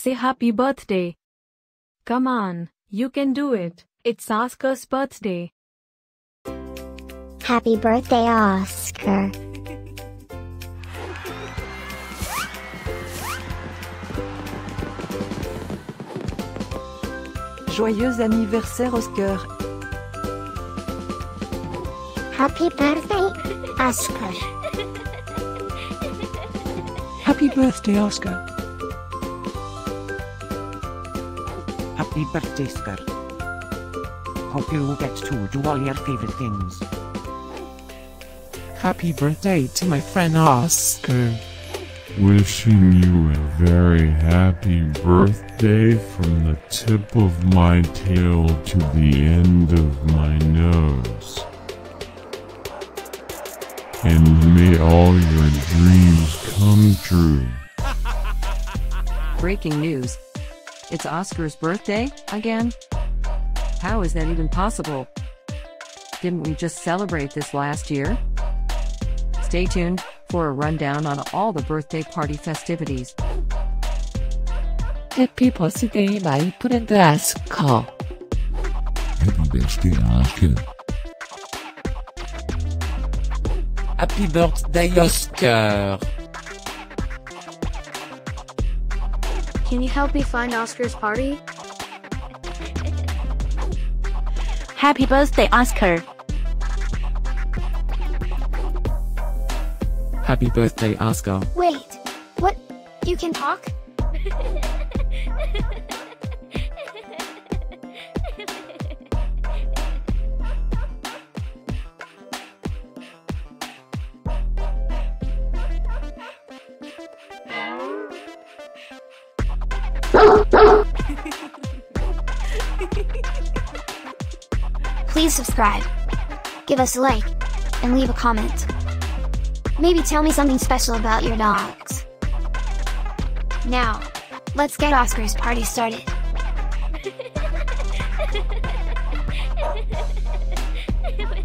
Say happy birthday. Come on, you can do it. It's Oscar's birthday. Happy birthday, Oscar. Joyeux anniversaire Oscar. Happy birthday, Oscar. Happy birthday, Oscar. Happy birthday, Oscar. Hope you will get to do all your favorite things. Happy birthday to my friend Oscar. Wishing you a very happy birthday from the tip of my tail to the end of my nose. And may all your dreams come true. Breaking news. It's Oscar's birthday, again? How is that even possible? Didn't we just celebrate this last year? Stay tuned for a rundown on all the birthday party festivities. Happy birthday, my friend Oscar. Happy birthday, Oscar. Happy birthday, Oscar. Can you help me find Oscar's party? Happy birthday, Oscar. Happy birthday, Oscar. Wait, what? You can talk? Please subscribe, give us a like, and leave a comment. Maybe tell me something special about your dogs. Now, let's get Oscar's party started.